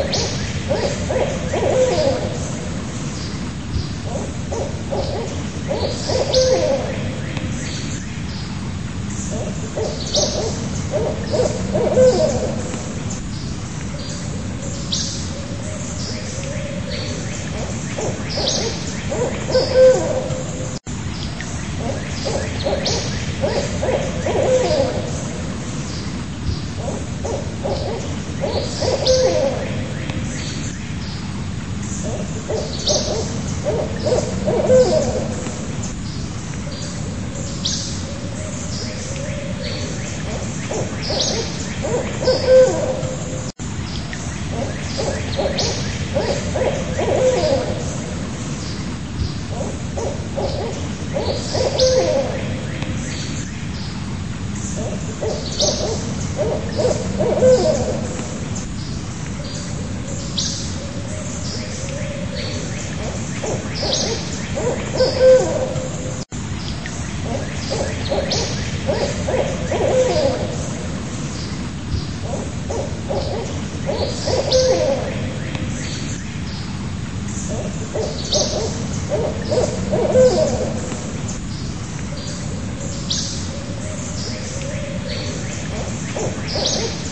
Oh, Oh, oh, oh. Oh, really?